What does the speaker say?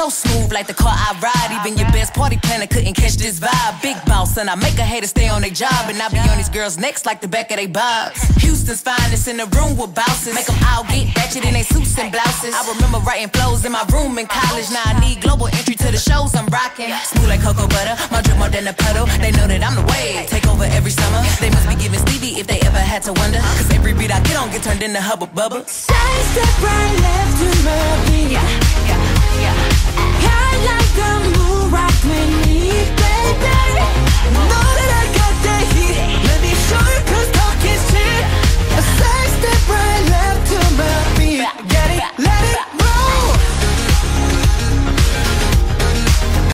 So smooth like the car I ride. Even your best party planner couldn't catch this vibe. Big boss, and I make a hater stay on their job. And I be on these girls' necks like the back of their bobs. Houston's finest in the room with bouncers. Make them all get ratchet in their suits and blouses. I remember writing flows in my room in college. Now I need global entry to the shows I'm rocking. Smooth like cocoa butter, my drip more than a puddle. They know that I'm the wave. Take over every summer. They must be giving Stevie if they ever had to wonder. Cause every beat I get on get turned into hubba bubba. Side step right left to